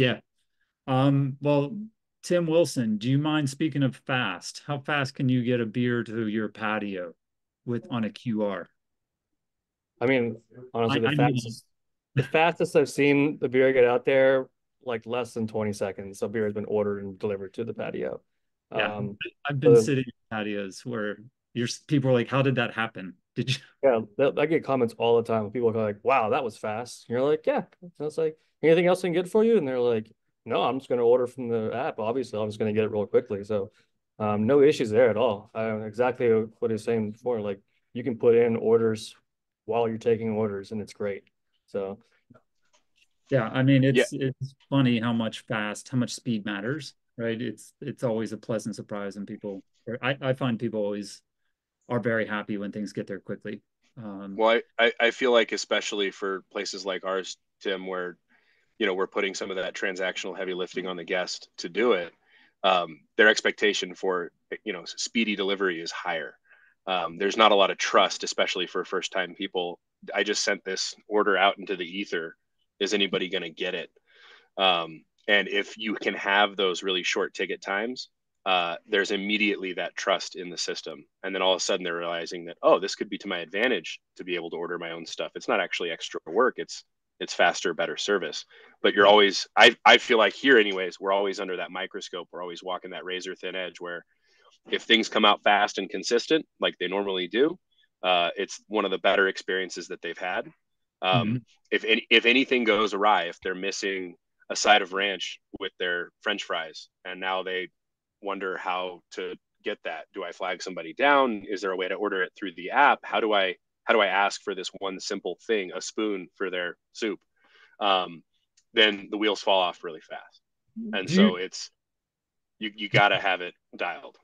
Yeah. Um, well, Tim Wilson, do you mind speaking of fast? How fast can you get a beer to your patio with on a QR? I mean, honestly, I, the fastest the fastest I've seen the beer get out there, like less than 20 seconds. So beer has been ordered and delivered to the patio. Yeah, um, I've been sitting in patios where your people are like, "How did that happen? Did you?" Yeah, I get comments all the time. People are like, "Wow, that was fast." And you're like, "Yeah." So it's like, anything else I can get for you? And they're like, "No, I'm just going to order from the app. Obviously, I'm just going to get it real quickly." So, um, no issues there at all. Um, exactly what he's saying before. Like, you can put in orders while you're taking orders, and it's great. So, yeah, I mean, it's yeah. it's funny how much fast, how much speed matters, right? It's it's always a pleasant surprise, and people, I I find people always are very happy when things get there quickly. Um, well, I, I feel like especially for places like ours, Tim, where you know we're putting some of that transactional heavy lifting on the guest to do it, um, their expectation for you know speedy delivery is higher. Um, there's not a lot of trust, especially for first time people. I just sent this order out into the ether. Is anybody going to get it? Um, and if you can have those really short ticket times, uh, there's immediately that trust in the system. And then all of a sudden they're realizing that, oh, this could be to my advantage to be able to order my own stuff. It's not actually extra work. It's, it's faster, better service. But you're always, I, I feel like here anyways, we're always under that microscope. We're always walking that razor thin edge where if things come out fast and consistent, like they normally do, uh, it's one of the better experiences that they've had. Um, mm-hmm. If any, if anything goes awry, if they're missing a side of ranch with their French fries, and now they wonder how to get that. Do I flag somebody down? Is there a way to order it through the app? How do I how do I ask for this one simple thing, a spoon for their soup? Um, then the wheels fall off really fast, and so it's you you got to have it dialed.